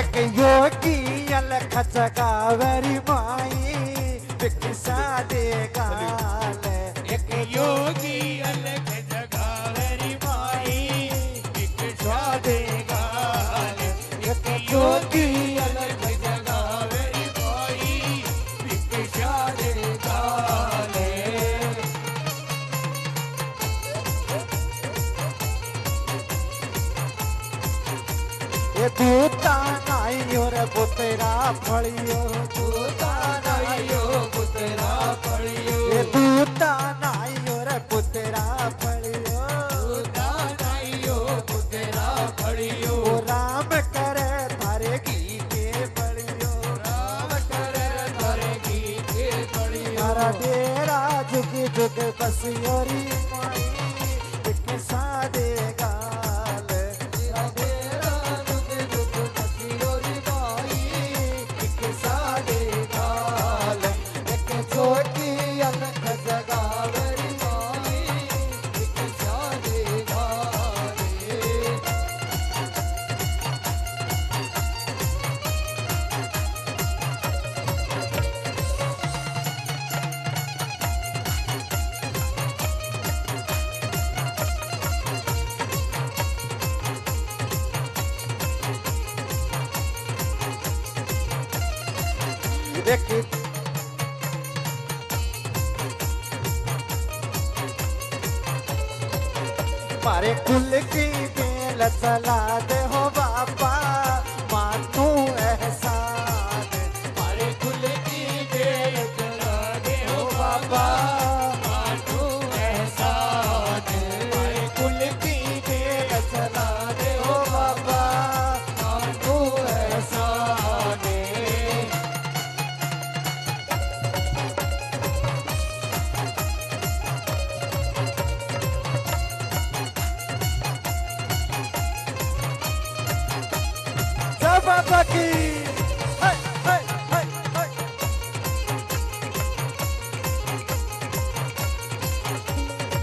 एक योगी अलख चकावरी माई, एक सादे काल एक योगी अलग चकावरी माई, एक सादे काल एक योगी पुतरा फड़ियो दूता नाई पुतरा पड़ियो ये दूता नाई और पुतरा फड़ियो। दानाइयो पुतरा पड़ियो ओ राम करे थारे की के पड़ियो राम कर धरे गीते पड़ियो तारा डेरा जुग जुग बसियोरी। दे हो बाबा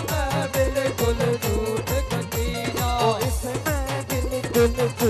इसमें बिल्कुल झूठ कटीना इसमें बिल्कुल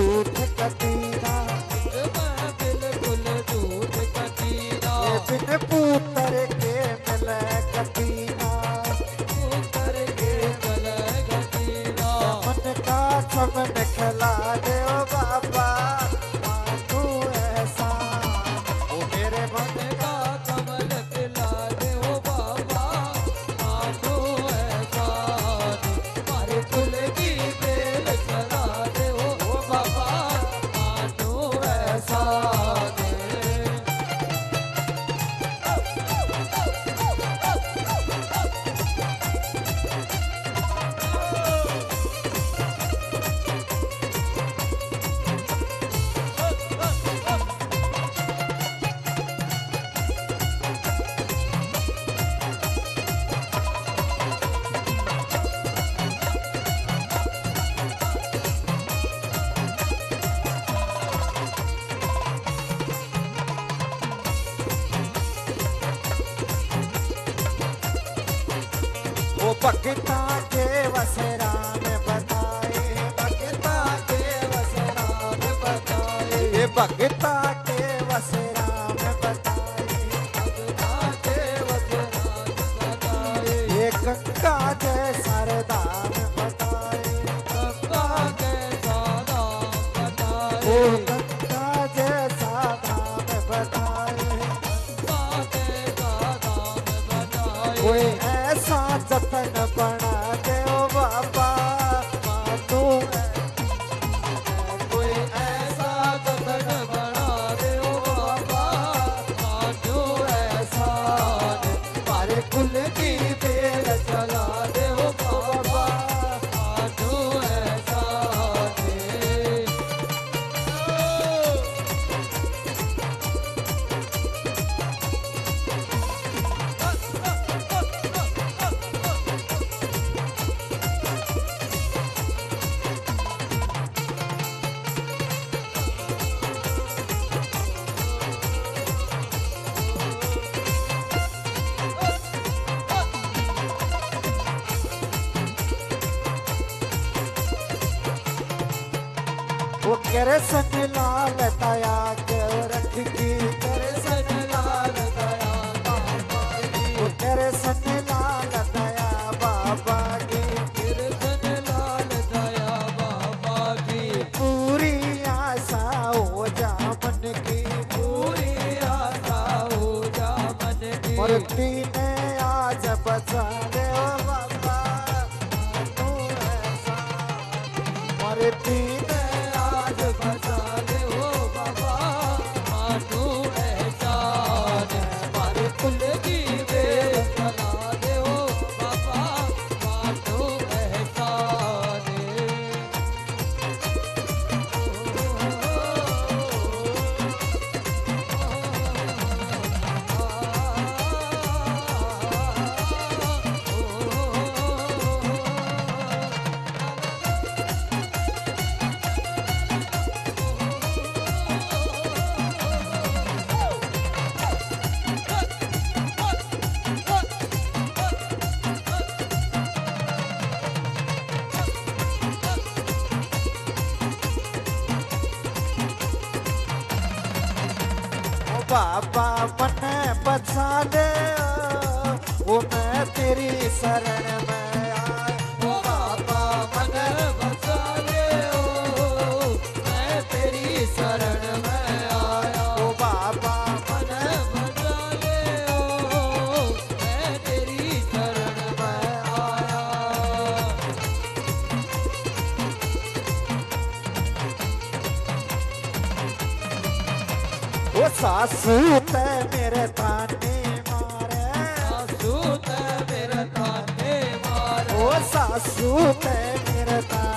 भक्ता के वसे राम बताए भक्ता के वसे राम बताए। भक्ता कर सकला लताया के रख की बाबा मन बचा दे। ओ मैं तेरी शरण में सासू ते मेरे ताने मारे। सासू ते मेरे ताने मारे। ओ सासू ते मेरे ताने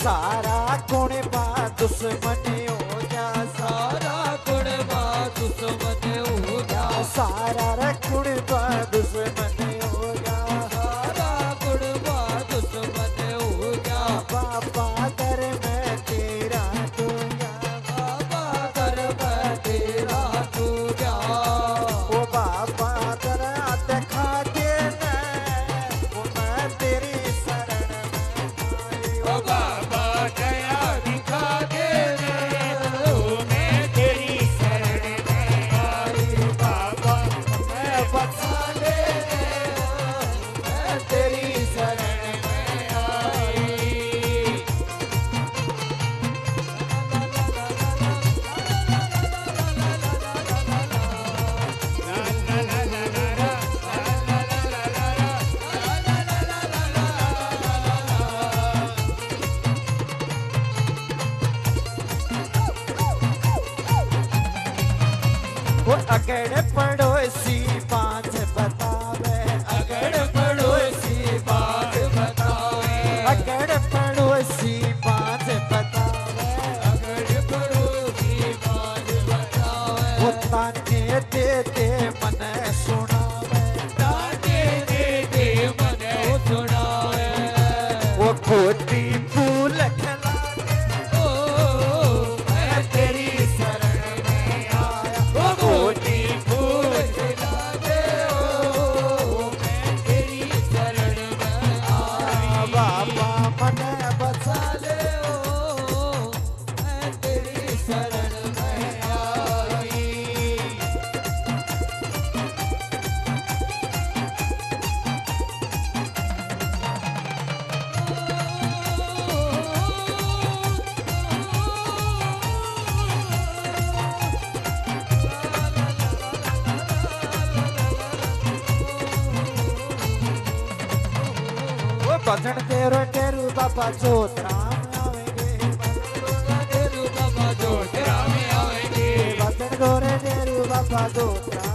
सारा गुण बा दुश्मन हो गया सारा गुण बा दुश्मन हो गया सारा गुण बा दुश्मन अगड़ पड़ोसी બાપા જણ તેરો ટેરુ બાપા જો રામે આવેંગે. બાપા જણ ગોરે ટેરુ બાપા જો રામ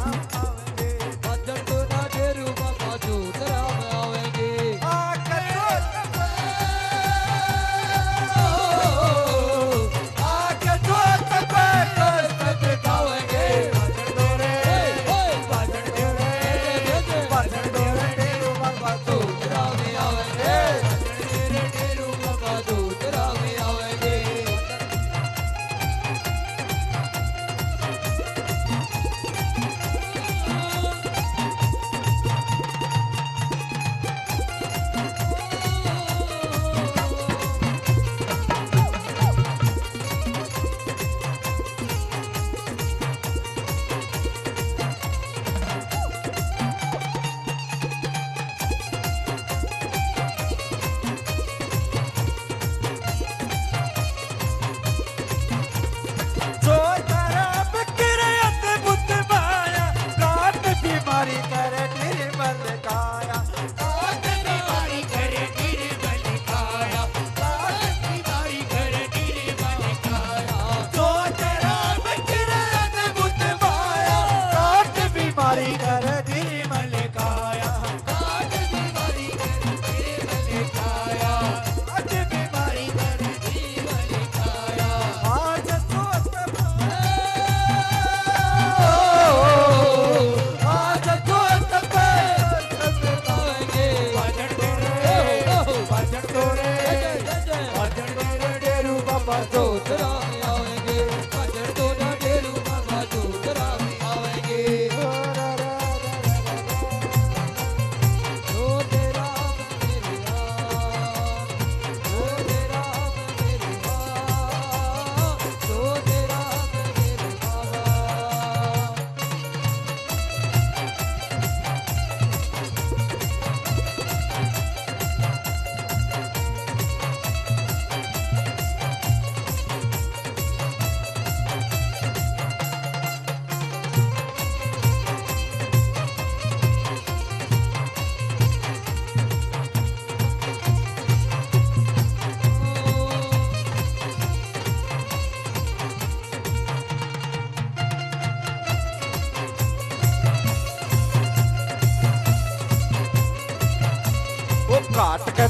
histórica. Ardotara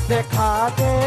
दिखा दे।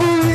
Ooh.